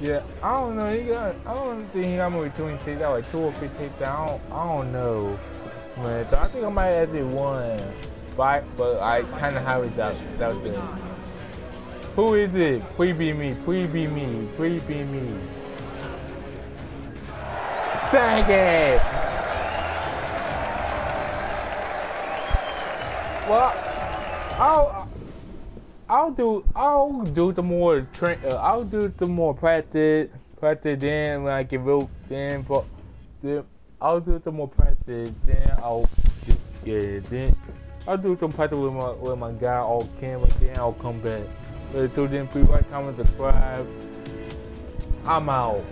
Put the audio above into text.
Yeah, I don't know. He got. I don't think he got me between six. That like two or fifteen. I don't. I don't know, man. So I think I might actually won, but but I kind of have it that that thing. Who is it? Please be me. Please be me. Please be me. Dang it! Well, I'll I'll do I'll do the more train uh, I'll do the more practice practice then when I get real then but then I'll do some more practice then I'll yeah then I'll do some practice with my with my guy all camera then I'll come back. Uh, so then please like comment subscribe. I'm out.